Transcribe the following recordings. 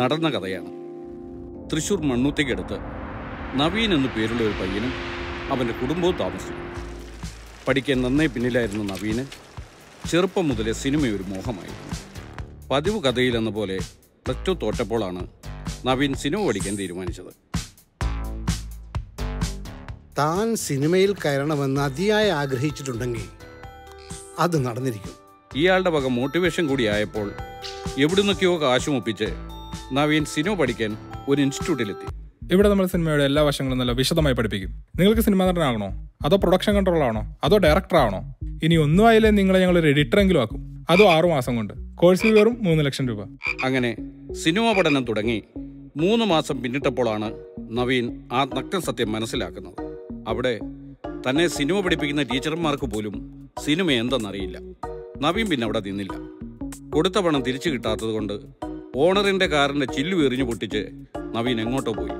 നടന്ന കഥയാണ്. തൃശൂർ മണ്ണൂത്തേക്കടുത്ത് നവീൻ എന്നു പേരുള്ള ഒരു പയ്യനും അവന്റെ കുടുംബവും താമസിച്ചു പഠിക്കാൻ നന്നേ പിന്നിലായിരുന്ന നവീന് ചെറുപ്പം മുതലേ സിനിമ ഒരു മോഹമായിരുന്നു. പതിവ് കഥയിലെന്ന പോലെ പ്ലസ് ടു തോറ്റപ്പോഴാണ് നവീൻ സിനിമ പഠിക്കാൻ തീരുമാനിച്ചത്. താൻ സിനിമയിൽ കയറണമെന്ന് അതിയായി ആഗ്രഹിച്ചിട്ടുണ്ടെങ്കിൽ അത് നടന്നിരിക്കും. ഇയാളുടെ വക മോട്ടിവേഷൻ കൂടി ആയപ്പോൾ എവിടുന്നൊക്കെയോ കാശുമൊപ്പിച്ച് നവീൻ സിനിമ പഠിക്കാൻ ഒരു ഇൻസ്റ്റിറ്റ്യൂട്ടിലെത്തി. ഇവിടെ നമ്മൾ സിനിമയുടെ എല്ലാ വശങ്ങളും നല്ല വിശദമായി പഠിപ്പിക്കും. നിങ്ങൾക്ക് സിനിമ നടനാകണോ? അതോ പ്രൊഡക്ഷൻ കൺട്രോൾ ആണോ? അതോ ഡയറക്ടർ ആണോ? ഇനി ഒന്നും ആയില്ലേ നിങ്ങളെ ഞങ്ങൾ ഒരു എഡിറ്ററെങ്കിലും ആക്കും. അതോ ആറു മാസം കൊണ്ട്. കോഴ്സ് ഫീ വെറും മൂന്ന് ലക്ഷം രൂപ. അങ്ങനെ സിനിമ പഠനം തുടങ്ങി മൂന്ന് മാസം പിന്നിട്ടപ്പോഴാണ് നവീൻ ആ നഗ്ന സത്യം മനസ്സിലാക്കുന്നത്. അവിടെ തന്നെ സിനിമ പഠിപ്പിക്കുന്ന ടീച്ചർമാർക്ക് പോലും സിനിമ എന്തെന്നറിയില്ല. നവീൻ പിന്നെ അവിടെ നിന്നില്ല. കൊടുത്ത പണം തിരിച്ചു കിട്ടാത്തത് കൊണ്ട് ഓണറിന്റെ കാറിന്റെ ചില്ലു എറിഞ്ഞു പൊട്ടിച്ച് നവീൻ എങ്ങോട്ടോ പോയി.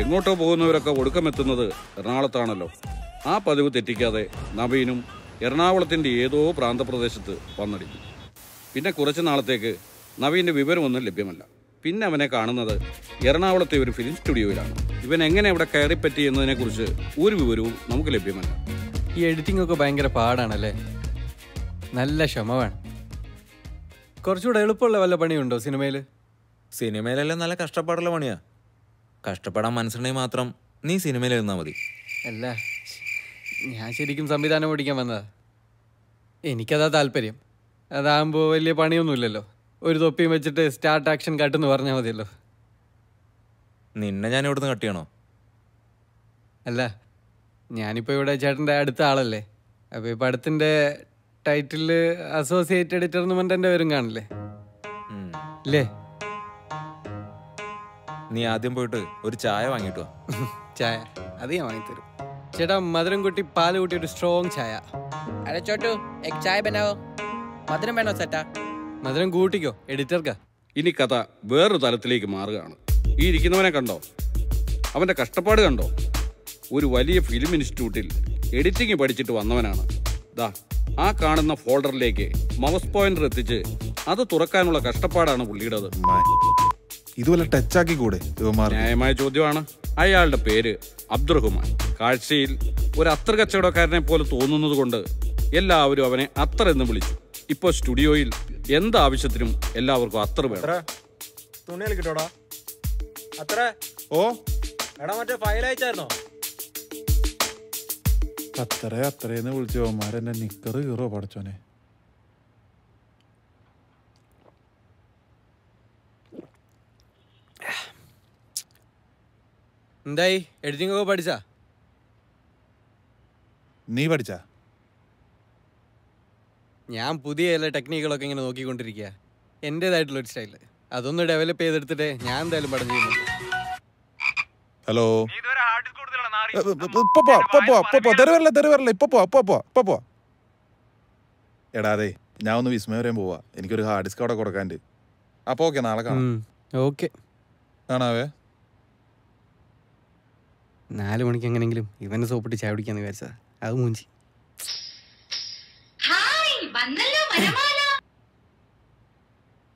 എങ്ങോട്ടോ പോകുന്നവരൊക്കെ ഒടുക്കമെത്തുന്നത് എറണാകുളത്താണല്ലോ. ആ പതിവ് തെറ്റിക്കാതെ നവീനും എറണാകുളത്തിന്റെ ഏതോ പ്രാന്തപ്രദേശത്ത് വന്നടിഞ്ഞു. പിന്നെ കുറച്ച് നാളത്തേക്ക് നവീന്റെ വിവരമൊന്നും ലഭ്യമല്ല. പിന്നെ അവനെ കാണുന്നത് എറണാകുളത്തെ ഒരു ഫിലിം സ്റ്റുഡിയോയിലാണ് ഇവൻ എങ്ങനെ അവിടെ കയറിപ്പറ്റി എന്നതിനെക്കുറിച്ച് ഒരു വിവരവും നമുക്ക് ലഭ്യമല്ല. ഈ എഡിറ്റിംഗ് ഒക്കെ ഭയങ്കര പാടാണല്ലേ? നല്ല ക്ഷമ വേണം. കുറച്ചുകൂടെ എളുപ്പമുള്ള വല്ല പണിയുണ്ടോ സിനിമയിൽ സിനിമയിലെല്ലാം നല്ല കഷ്ടപ്പാടുള്ള പണിയാ. കഷ്ടപ്പെടാൻ മനസ്സിലുണ്ടെങ്കിൽ മാത്രം നീ സിനിമയിൽ ഇരുന്നാൽ മതി. അല്ല ഞാൻ ശരിക്കും സംവിധാനം പഠിക്കാൻ വന്നതാ. എനിക്കതാ താല്പര്യം. അതാകുമ്പോൾ വലിയ പണിയൊന്നുമില്ലല്ലോ. ഒരു തൊപ്പിയും വെച്ചിട്ട് സ്റ്റാർട്ട് ആക്ഷൻ കട്ടെന്ന് പറഞ്ഞാൽ മതിയല്ലോ. നിന്നെ ഞാൻ ഇവിടുന്ന് കട്ടിയാണോ അല്ല ഞാനിപ്പോൾ ഇവിടെ ചേട്ടന്റെ അടുത്ത ആളല്ലേ. അപ്പോൾ ഈ പടത്തിന്റെ ടൈറ്റിൽ അസോസിയേറ്റ് എഡിറ്റർ എന്ന് പറഞ്ഞിട്ട് പേരും കാണില്ലേ? ഇല്ലേ നീ ആദ്യം പോയിട്ട് ഒരു ചായ വാങ്ങിട്ടു ചായ. അത് ഞാൻ വാങ്ങിത്തരും. ചേട്ടാ മധുരം കുട്ടി പാൽ കൂട്ടി ഒരു സ്ട്രോങ് ചായ. അരെ ചോട്ടു എക് ചായ ബനാവോ? മധുരം വേണോ ചേട്ടാ? മധുരം കൂട്ടിക്കോ എഡിറ്റർക്കാ ഇനി കഥ വേറൊരു തലത്തിലേക്ക് മാറുകയാണ്. ഈ ഇരിക്കുന്നവനെ കണ്ടോ? അവന്റെ കഷ്ടപ്പാട് കണ്ടോ? ഒരു വലിയ ഫിലിം ഇൻസ്റ്റിറ്റ്യൂട്ടിൽ എഡിറ്റിംഗ് പഠിച്ചിട്ട് വന്നവനാണ്. ദാ ആ കാണുന്ന ഫോൾഡറിലേക്ക് മൗസ് പോയിന്റർ എത്തിച്ച് അത് തുറക്കാനുള്ള കഷ്ടപ്പാടാണ് പുള്ളിയുടേത്. ഇതുപോലെ ടച്ചാക്കി കൂടെ ന്യായമായ ചോദ്യമാണ്. അയാളുടെ പേര് അബ്ദുറഹ്മാൻ. കാഴ്ചയിൽ ഒരു അത്ര കച്ചവടക്കാരനെ പോലെ തോന്നുന്നത് കൊണ്ട് എല്ലാവരും അവനെ അത്ര എന്ന് വിളിച്ചു. ഇപ്പോൾ സ്റ്റുഡിയോയിൽ എന്താവശ്യത്തിനും എല്ലാവർക്കും അത്ര വേണം. തുണികൾ കിട്ടോടാ അത്ര. ഓ. എടാ മറ്റേ ഫയൽ അയച്ചായിരുന്നോ? അത്ര അത്രയെന്ന് വിളിച്ചു. അവന്മാരെന്നെ നിക്കറ് കീറോ പഠിച്ചോനെ എന്തായി? എഡിറ്റിംഗ് ഒക്കെ പഠിച്ചാ? നീ പഠിച്ചാ? ഞാൻ പുതിയ ടെക്നിക്കുകളൊക്കെ ഇങ്ങനെ നോക്കിക്കൊണ്ടിരിക്കുക എന്റേതായിട്ടുള്ള ഒരു സ്റ്റൈൽ അതൊന്ന് ഡെവലപ്പ് ചെയ്തെടുത്തിട്ട് ഞാൻ എന്തായാലും പടം ചെയ്യുന്നു. ഹലോ? ഇപ്പൊ പോ ഇപ്പൊ പോ ഇപ്പൊ പോ തെറി വരല്ല തെറി വരല്ല ഇപ്പൊ പോ ഇപ്പൊ പോ ഇപ്പൊ പോ. എടാ അതെ ഞാൻ ഒന്ന് വിസ്മയം വരെയും പോവാ. എനിക്കൊരു ഹാർഡ് ഡിസ്ക് അവിടെ കൊടുക്കാണ്ട് അപ്പൊ ഓക്കെ നാളെ കാണാം. ഓക്കെ. കാണാവേ? നാല് മണിക്ക് എങ്ങനെങ്കിലും ഇവനെ സോപ്പിട്ട് ചായ കുടിക്കാന്ന് വിചാരിച്ചതാ. അത് മൂഞ്ചി.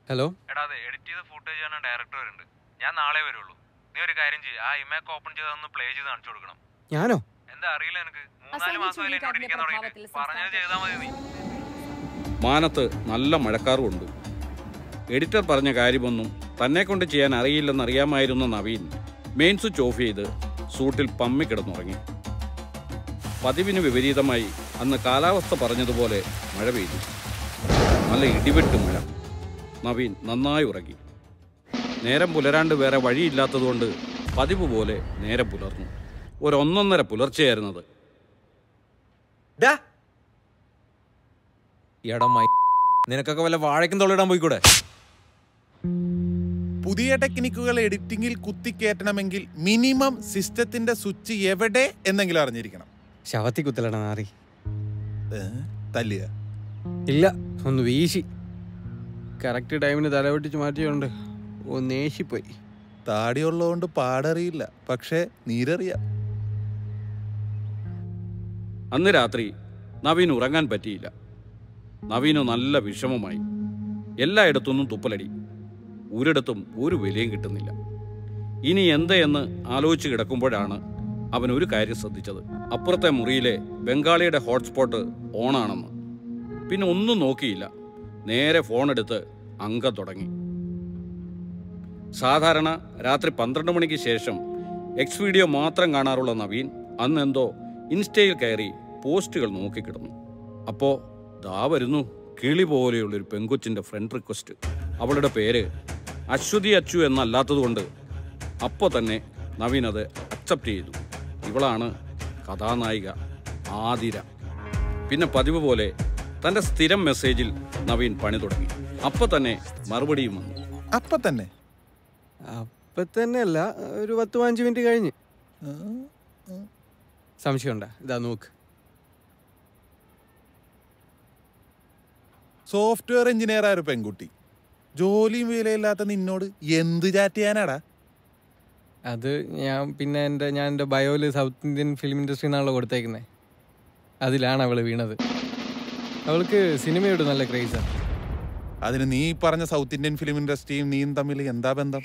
ഹലോ? എടാ അതെ എഡിറ്റ് ചെയ്ത ഫുട്ടേജ് ആണ് ഡയറക്ടർ വരുന്നുണ്ട് ഞാൻ നാളെ വരുള്ളൂ. നീ ഒരു കാര്യം ചെയ്യ. ആ ഇമേക്ക് ഓപ്പൺ ചെയ്ത് ഒന്ന് പ്ലേ ചെയ്ത് കാണിച്ചു കൊടുക്കണം. ഞാനോ? മാനത്ത് നല്ല മഴക്കാറുമുണ്ട് എഡിറ്റർ പറഞ്ഞ കാര്യമൊന്നും തന്നെ കൊണ്ട് ചെയ്യാൻ അറിയില്ലെന്നറിയാമായിരുന്ന നവീൻ മെയിൻ സ്വിച്ച് ഓഫ് ചെയ്ത് സൂട്ടിൽ പമ്മി കിടന്നുറങ്ങി. പതിവിന് വിപരീതമായി അന്ന് കാലാവസ്ഥ പറഞ്ഞതുപോലെ മഴ പെയ്തു. നല്ല ഇടിവെട്ട് മഴ. നവീൻ നന്നായി ഉറങ്ങി. നേരം പുലരാണ്ട് വേറെ വഴിയില്ലാത്തതുകൊണ്ട് പതിവ് പോലെ നേരം പുലർന്നു. ഒരൊന്നൊന്നര പുലർച്ചയായിരുന്നത് എടാ മൈ നിനക്കൊക്കെ വല്ല വാഴയ്ക്കും തൊള്ളിടാൻ പോയിക്കൂടെ? പുതിയ ടെക്നിക്കുകൾ എഡിറ്റിംഗിൽ കുത്തിക്കയറ്റണമെങ്കിൽ മിനിമം സിസ്റ്റത്തിന്റെ സ്വിച്ച് എവിടെ എന്നെങ്കിലും അറിഞ്ഞിരിക്കണം. ശവത്തി കുത്തലട നാറി. ഇല്ല ഒന്ന് വീശി. കറക്റ്റ് ടൈമിന് തലവെട്ടിച്ച് മാറ്റിയോണ്ട് ഒന്ന് ഏശിപ്പോയി. താടിയുള്ളതുകൊണ്ട് പാടറിയില്ല പക്ഷേ നീരറിയാം. അന്ന് രാത്രി നവീൻ ഉറങ്ങാൻ പറ്റിയില്ല. നവീന് നല്ല വിഷമമായി. എല്ലായിടത്തുനിന്നും തുപ്പലടി. ഒരിടത്തും ഒരു വിലയും കിട്ടുന്നില്ല. ഇനി എന്തെന്ന് ആലോചിച്ച് കിടക്കുമ്പോഴാണ് അവൻ ഒരു കാര്യം ശ്രദ്ധിച്ചത്. അപ്പുറത്തെ മുറിയിലെ ബംഗാളിയുടെ ഹോട്ട്സ്പോട്ട് ഓണാണെന്ന്. പിന്നെ ഒന്നും നോക്കിയില്ല. നേരെ ഫോണെടുത്ത് അങ്കം തുടങ്ങി. സാധാരണ രാത്രി പന്ത്രണ്ട് മണിക്ക് ശേഷം എക്സ് വീഡിയോ മാത്രം കാണാറുള്ള നവീൻ അന്നെന്തോ ഇൻസ്റ്റയിൽ കയറി പോസ്റ്റുകൾ നോക്കിക്കിടന്നു. അപ്പോൾ ദാ വരുന്നു കിളി പോലെയുള്ളൊരു പെങ്കൊച്ചിന്റെ ഫ്രണ്ട് റിക്വസ്റ്റ് അവളുടെ പേര് അശ്വതി അച്ചു എന്നല്ലാത്തതുകൊണ്ട് അപ്പോൾ തന്നെ നവീൻ അത് അക്സെപ്റ്റ് ചെയ്തു. ഇവളാണ് കഥാനായിക ആതിര. പിന്നെ പതിവ് പോലെ തന്റെ സ്ഥിരം മെസ്സേജിൽ നവീൻ പണി തുടങ്ങി. അപ്പോൾ തന്നെ മറുപടിയും വന്നു. അപ്പൊ തന്നെ? അപ്പൊ തന്നെ അല്ല ഒരു പത്ത് പതിനഞ്ച് മിനിറ്റ് കഴിഞ്ഞ്. സംശയമുണ്ടാ? ഇതാ നോക്ക്. സോഫ്റ്റ്വെയർ എഞ്ചിനീയറായ ഒരു പെൺകുട്ടി. ജോലിയും വിലയില്ലാത്ത നിന്നോട് എന്ത് ചാറ്റ് ചെയ്യാനാടാ? അത് ഞാൻ പിന്നെ എന്റെ ഞാൻ എന്റെ ബയോയിൽ സൗത്ത് ഇന്ത്യൻ ഫിലിം ഇൻഡസ്ട്രി എന്നാണല്ലോ കൊടുത്തേക്കുന്നത് അതിലാണ് അവൾ വീണത്. അവൾക്ക് സിനിമയോട് നല്ല ക്രേസാണ് അതിന് നീ പറഞ്ഞ സൗത്ത് ഇന്ത്യൻ ഫിലിം ഇൻഡസ്ട്രിയും നീയും തമ്മിൽ എന്താ ബന്ധം?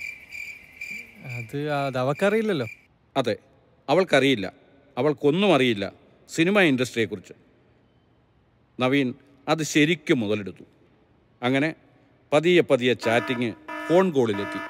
അത് അത് അവക്കറിയില്ലല്ലോ അതെ അവൾക്കറിയില്ല. അവൾക്കൊന്നും അറിയില്ല സിനിമ ഇൻഡസ്ട്രിയെക്കുറിച്ച്. നവീൻ അത് ശരിക്കും മുതലെടുത്തു. അങ്ങനെ പതിയെ പതിയെ ചാറ്റിങ് ഫോൺ കോളിലെത്തി.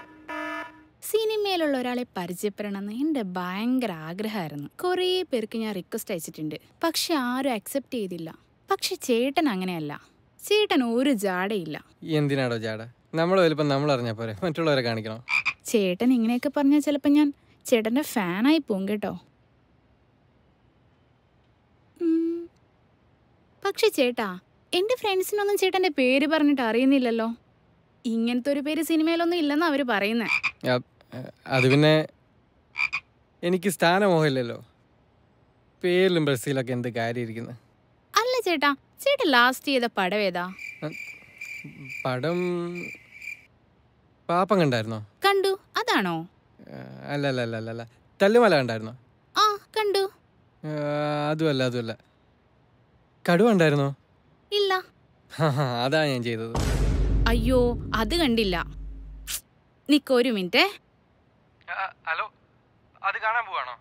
സിനിമയിലുള്ള ഒരാളെ പരിചയപ്പെടണമെന്ന് എന്റെ ഭയങ്കര ആഗ്രഹമായിരുന്നു. കുറേ പേർക്ക് ഞാൻ റിക്വസ്റ്റ് അയച്ചിട്ടുണ്ട്. പക്ഷെ ആരും അക്സെപ്റ്റ് ചെയ്തില്ല. പക്ഷെ ചേട്ടൻ അങ്ങനെയല്ല. ചേട്ടൻ ഒരു ജാടയില്ല. എന്തിനാടോ ജാട? നമ്മൾ വലിപ്പം നമ്മൾ അറിഞ്ഞാൽ പോരെ. മറ്റുള്ളവരെ കാണിക്കണം? ചേട്ടൻ ഇങ്ങനെയൊക്കെ പറഞ്ഞാൽ ചിലപ്പോൾ ഞാൻ ചേട്ടന്റെ ഫാനായി പോകും കേട്ടോ. പക്ഷെ ചേട്ടാ എന്റെ ഫ്രണ്ട്സിനൊന്നും ചേട്ടന്റെ പേര് പറഞ്ഞിട്ട് അറിയുന്നില്ലല്ലോ. ഇങ്ങനത്തെ ഒരു പേര് സിനിമയിലൊന്നും ഇല്ലെന്നാ അവർ പറയുന്നത് ആ, അത് പിന്നെ എനിക്ക് സ്ഥാനമോഹമില്ലല്ലോ. പേരിലും ബ്രസീലൊക്കെ എന്ത് കാര്യം അല്ല ചേട്ടാ ചേട്ടൻ ലാസ്റ്റ് ചെയ്ത പടം ഏതാ? പടം പാപ്പം കണ്ടായിരുന്നോ? കണ്ടു അതാണോ? അല്ലല്ല അല്ല അല്ല അല്ല അല്ല അല്ല തല്ലുമല കണ്ടായിരുന്നോ? ആ കണ്ടു. അതുമല്ല അതുമല്ല. കടുവ ഉണ്ടായിരുന്നോ ഇല്ല. അതാ ഞാൻ ചെയ്തത്. അയ്യോ അത് കണ്ടില്ല. നിക്ക് ഒരു മിനിറ്റ്. ഹലോ അത് കാണാൻ പോവാണോ?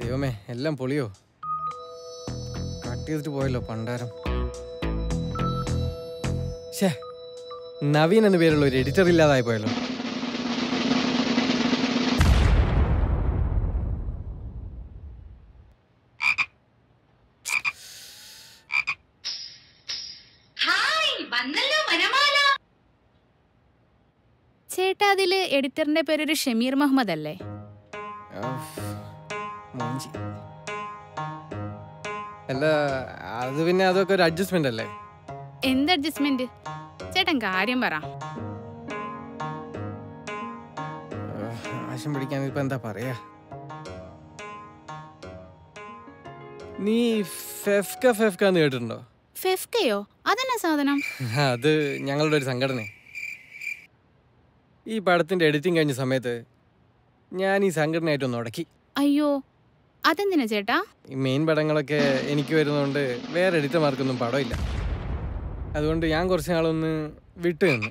ദൈവമേ എല്ലാം പൊളിയോ? കട്ട് ചെയ്തിട്ട് പോയല്ലോ പണ്ടാരം. ഷേ നവീൻ എന്ന പേരുള്ള ഒരു എഡിറ്റർ ഇല്ലാതായി പോയല്ലോ. ചേട്ടാ അതിൽ എഡിറ്ററിന്റെ പേരൊരു ഷമീർ മുഹമ്മദ് അല്ലേ അല്ല അത് പിന്നെ അതൊക്കെ ഒരു അഡ്ജസ്റ്റ്മെന്റ് അല്ലേ? എന്ത് അഡ്ജസ്റ്റ്മെന്റ് ചേട്ടൻ കാര്യം പറ. ആശം പിടിക്കാൻ ഇപ്പൊ എന്താ പറയാ? നീ ഫെഫ്ക ഫെഫ്ക എന്ന് കേട്ടിട്ടുണ്ടോ? ഫെഫ്കയോ അതെന്നാ സാധനം. അത് ഞങ്ങളുടെ ഒരു സംഘടന ഈ പടത്തിന്റെ എഡിറ്റിംഗ് കഴിഞ്ഞ സമയത്ത് ഞാൻ ഈ സംഘടനയായിട്ടൊന്ന് ഉടക്കി. അയ്യോ അതെന്തിനാ ചേട്ടാ? ഈ മെയിൻ പടങ്ങളൊക്കെ എനിക്ക് വരുന്നതുകൊണ്ട് വേറെ എഡിറ്റർമാർക്കൊന്നും പടമില്ല. അതുകൊണ്ട് ഞാൻ കുറച്ച് നാളൊന്ന് വിട്ടു നിന്നു.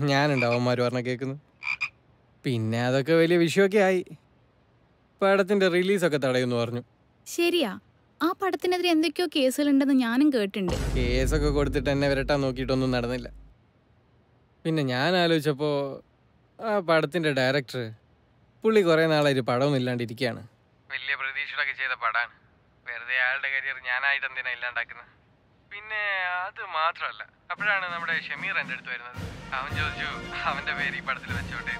ഞാനുണ്ട് അവന്മാർ പറഞ്ഞ കേൾക്കുന്നു പിന്നെ അതൊക്കെ വലിയ വിഷയമൊക്കെ ആയി. പടത്തിന്റെ റിലീസൊക്കെ തടയുമെന്ന് പറഞ്ഞു. ശരിയാ. ആ പടത്തിനെതിരെ എന്തൊക്കെയോ കേസുകളുണ്ടെന്ന് ഞാനും കേട്ടിട്ടുണ്ട്. കേസൊക്കെ കൊടുത്തിട്ട് എന്നെ വരട്ടാൻ നോക്കിയിട്ടൊന്നും നടന്നില്ല. പിന്നെ ഞാൻ ആലോചിച്ചപ്പോൾ ആ പടത്തിന്റെ ഡയറക്ടർ പുള്ളി കുറേ നാളായിട്ട് പടമൊന്നും ഇല്ലാണ്ടിരിക്കുകയാണ്. വലിയ പ്രതീക്ഷകളൊക്കെ ചെയ്ത പടാണ്. വെറുതെ അയാളുടെ കരിയർ ഞാനായിട്ട് എന്തിനാ ഇല്ലാണ്ടാക്കുന്നത്? പിന്നെ അത് മാത്രമല്ല അപ്പോഴാണ് നമ്മുടെ ഷമീർ എന്റെ അടുത്ത് വരുന്നത്. അവൻ ചോദിച്ചു അവന്റെ പേര് ഈ പടത്തിൽ വെച്ചോട്ടെ?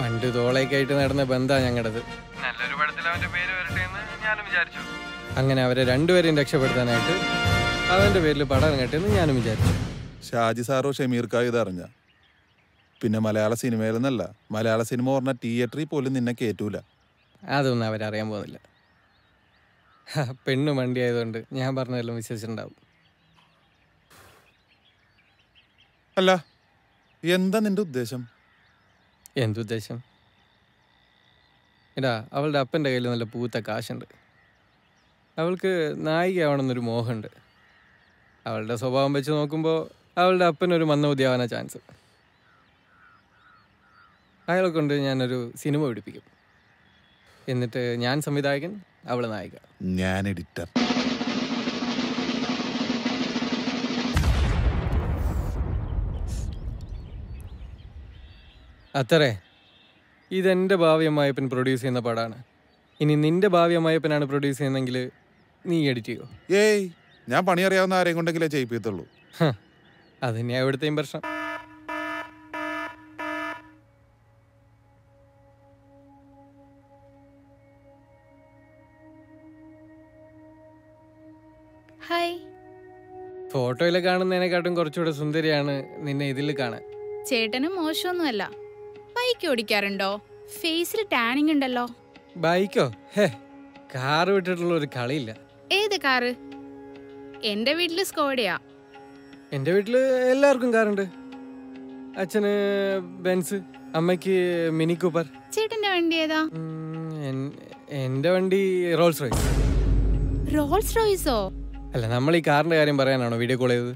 പണ്ട് തോളേക്കായിട്ട് നടന്ന ബന്ധാ ഞങ്ങളുടേത് നല്ലൊരു പടത്തിൽ അവന്റെ പേര് വരട്ടെ എന്ന് ഞാനും വിചാരിച്ചു. അങ്ങനെ അവരെ രണ്ടുപേരെയും രക്ഷപ്പെടുത്താനായിട്ട് അവന്റെ പേരിൽ പടം എന്ന് ഞാനും വിചാരിച്ചു. ഷാജി സാറോ ഷമീർക്കായോ ഇതറിഞ്ഞ പിന്നെ മലയാള സിനിമയിൽ നിന്നല്ല മലയാള സിനിമ പറഞ്ഞ തിയേറ്ററിൽ പോലും നിന്നെ കേറ്റൂല. അതൊന്നും അവരറിയാൻ പോകുന്നില്ല. പെണ്ണു വണ്ടി ആയതുകൊണ്ട് ഞാൻ പറഞ്ഞതെല്ലാം വിശ്വസിച്ചിട്ടുണ്ടാവും. അല്ല എന്താ നിന്റെ ഉദ്ദേശം? എന്തുദ്ദേശം? എടാ അവളുടെ അപ്പന്റെ കയ്യിൽ നല്ല പൂത്ത കാശുണ്ട്. അവൾക്ക് നായികയാവണമെന്നൊരു മോഹമുണ്ട്. അവളുടെ സ്വഭാവം വെച്ച് നോക്കുമ്പോൾ അവളുടെ അപ്പനൊരു മന്ദബുദ്ധിയാവാനാ ചാൻസ്. അയാളെ കൊണ്ട് ഞാനൊരു സിനിമ പിടിപ്പിക്കും. എന്നിട്ട് ഞാൻ സംവിധായകൻ അവൾ നായിക. ഞാൻ എഡിറ്റർ. അത്രേ. ഇതെന്റെ ഭാവി അമ്മായപ്പൻ പ്രൊഡ്യൂസ് ചെയ്യുന്ന പടമാണ് ഇനി നിന്റെ ഭാവി അമ്മായപ്പനാണ് പ്രൊഡ്യൂസ് ചെയ്യുന്നതെങ്കിൽ നീ എഡിറ്റ് ചെയ്യോ? ഏയ് ഞാൻ പണി അറിയാവുന്ന ആരെയും കൊണ്ടെങ്കിലേ ചെയ്യിപ്പിക്കത്തുള്ളൂ. അത് തന്നെയാ ഇവിടുത്തെയും പ്രശ്നം. ഹായ്. ഫോട്ടോയിൽ കാണുന്നതിനെക്കാട്ടും കുറച്ചുകൂടെ സുന്ദരിയാണ് നിന്നെ ഇതിൽ കാണാൻ. ചേട്ടനും മോശമൊന്നുമല്ല. ബൈക്ക് ഓടിക്കാറുണ്ടോ? ഫേസിൽ ടാനിങ് ഉണ്ടല്ലോ. ബൈക്കോ? ഹേ കാർ വിട്ടിട്ടുള്ള ഒരു കളിയില്ല. ഏത് കാറ്? എന്റെ വീട്ടിൽ സ്കോഡയാ. എന്റെ വീട്ടിൽ എല്ലാവർക്കും കാറുണ്ട്. അച്ഛന് ബെൻസ് അമ്മയ്ക്ക് മിനി കൂപ്പർ. ചേട്ടന്റെ വണ്ടി ഏതാ? എന്റെ വണ്ടി റോൾസ് റോയ്സ്. റോൾസ് റോയ്സോ? അല്ല നമ്മൾ ഈ കാറിന്റെ കാര്യം പറയാനാണോ വീഡിയോ കോൾ ചെയ്തത്?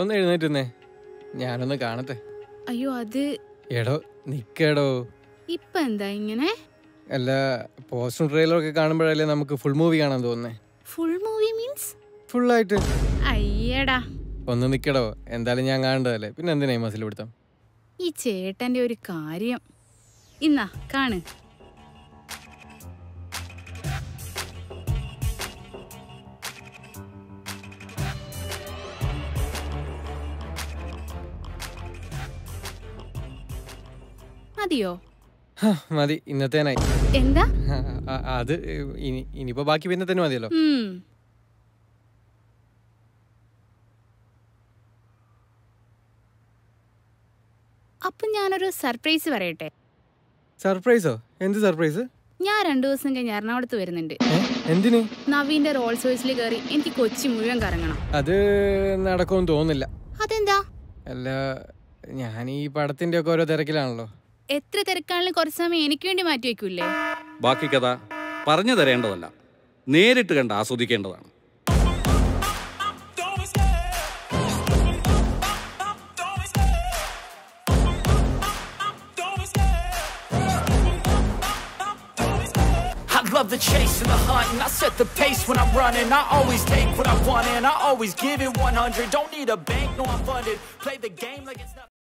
ഒന്ന് എഴുന്നേറ്റുന്നേ ഞാനൊന്ന് കാണട്ടെ. അയ്യോ അത് എടോ നിക്കടോ. ഇപ്പൊ എന്താ ഇങ്ങനെ? അല്ല പോസ്റ്റർ ട്രെയിലർ ഒക്കെ കാണുമ്പോഴല്ലേ നമുക്ക് ഫുൾ മൂവി കാണാൻ തോന്നുന്നേ? ഫുൾ മൂവി മീൻസ് ഫുള്ളായിട്ട് അയ്യടാ. ഒന്ന് നിക്കടോ. എന്തായാലും ഞാൻ കാണേണ്ടതല്ലേ? പിന്നെ എന്തിനാ മസിൽ പിടുത്തം? ഈ ചേട്ടന്റെ ഒരു കാര്യം. ഇന്നാ കാണ്. മതിയോ? മതി. ഇന്നത്തേനായി എന്താ? അത് ഇനി ഇനിയിപ്പോ ബാക്കി പിന്നെ തന്നെ മതിയല്ലോ. അപ്പൊ ഞാനൊരു സർപ്രൈസ് പറയട്ടെ? സർപ്രൈസോ എന്ത് സർപ്രൈസ് ഞാൻ രണ്ടു ദിവസം കഴിഞ്ഞ് എറണാകുളത്ത് വരുന്നുണ്ട്. എന്തിന്? നവീന്റെ റോൾസ് റോയ്സിൽ കയറി എനിക്ക് കൊച്ചി മുഴുവൻ കറങ്ങണം. അത് നടക്കുമെന്ന് തോന്നുന്നില്ല. അതെന്താ? അല്ല ഞാൻ ഈ പടത്തിന്റെ ഒക്കെ ഓരോ തിരക്കിലാണല്ലോ. എത്ര തിരക്കാണെങ്കിലും കുറച്ച് സമയം എനിക്ക് വേണ്ടി മാറ്റി വെക്കൂലേ ബാക്കി കഥ പറഞ്ഞു തരേണ്ടതല്ല നേരിട്ട് കണ്ട് ആസ്വദിക്കേണ്ടതാണ് I love the chase and the hunt, and I set the pace when I'm running. I always take what I want, and I always give it 100. Don't need a bank, no, I'm funded. Play the game like it's not.